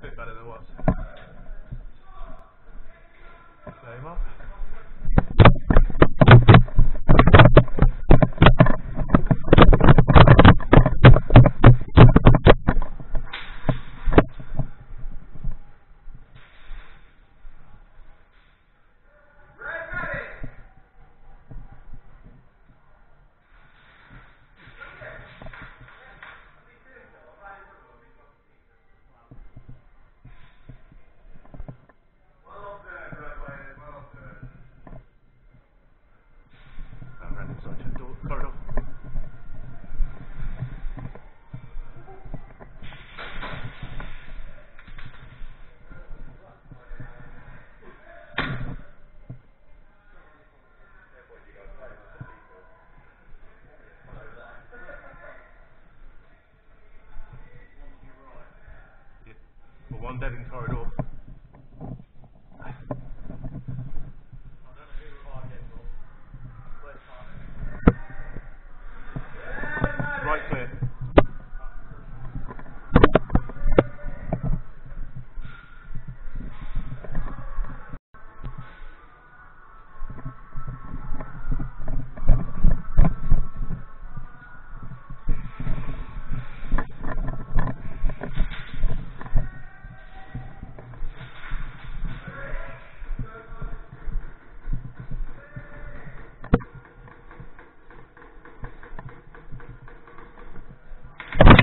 bit better than it was. Same up. Dead in corridor.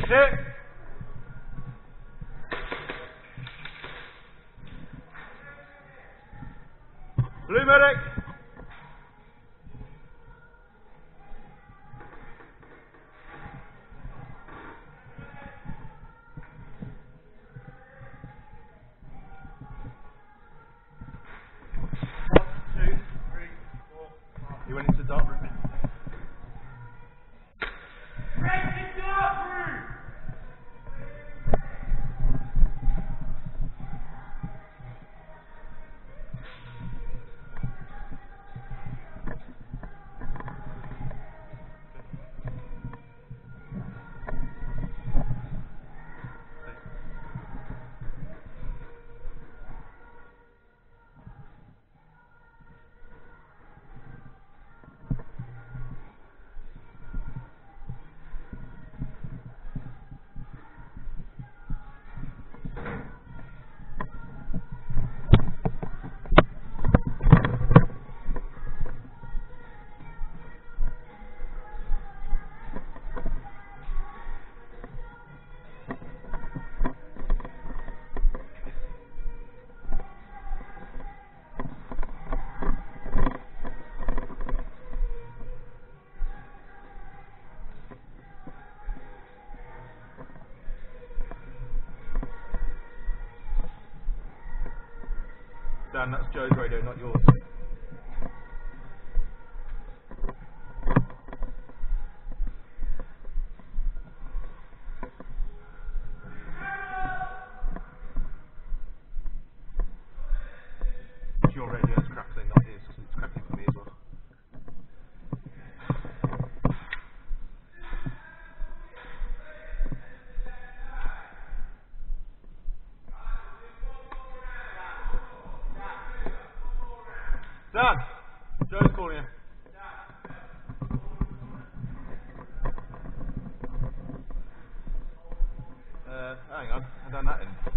ise Rümerek Dan, that's Joe's radio, not yours. Dan, Joe's calling you. Uh, hang on, I done that in.